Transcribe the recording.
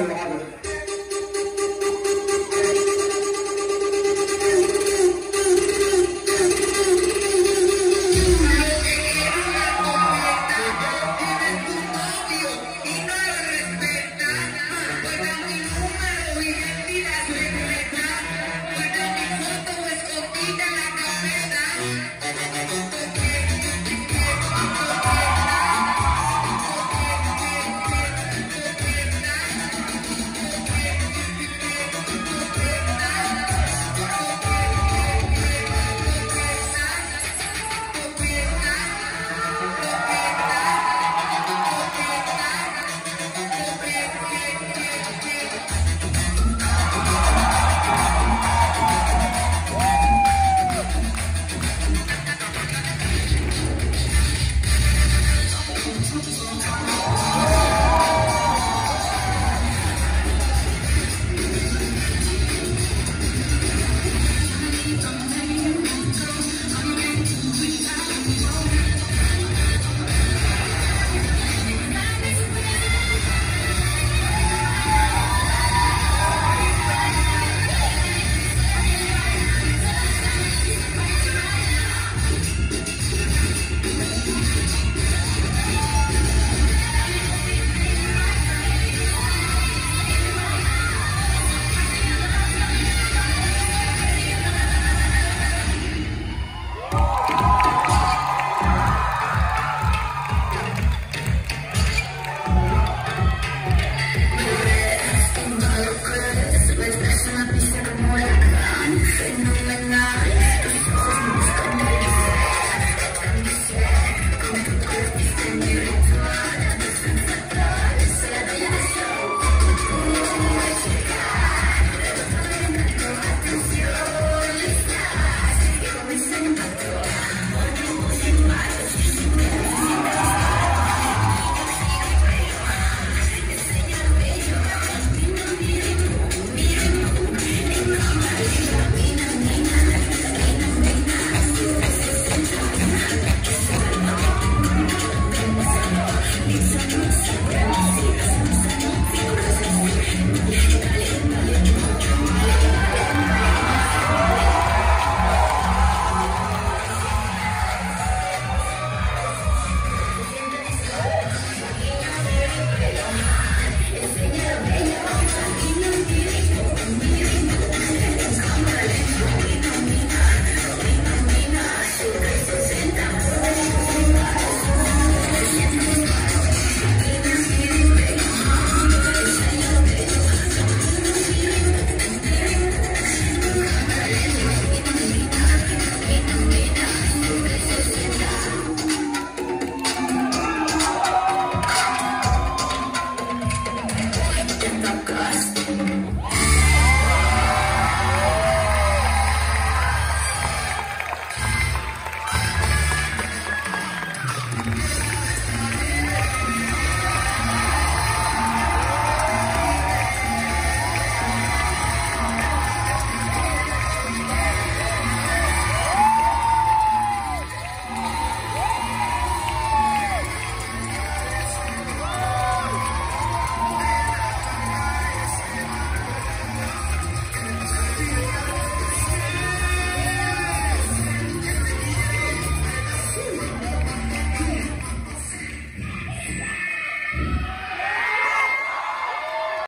you have